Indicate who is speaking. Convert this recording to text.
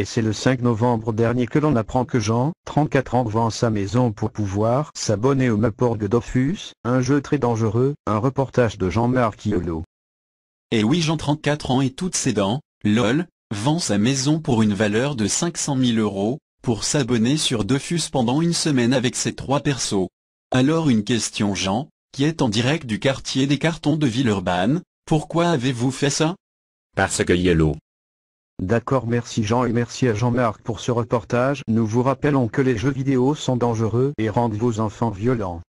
Speaker 1: Et c'est le 5 novembre dernier que l'on apprend que Jean, 34 ans, vend sa maison pour pouvoir s'abonner au Mapor de Dofus, un jeu très dangereux, un reportage de Jean-Marc Yolo.
Speaker 2: Et oui Jean 34 ans et toutes ses dents, lol, vend sa maison pour une valeur de 500 000 euros, pour s'abonner sur Dofus pendant une semaine avec ses trois persos. Alors une question Jean, qui est en direct du quartier des cartons de Villeurbanne, pourquoi avez-vous fait ça?
Speaker 3: Parce que Yellow.
Speaker 1: D'accord merci Jean et merci à Jean-Marc pour ce reportage. Nous vous rappelons que les jeux vidéo sont dangereux et rendent vos enfants violents.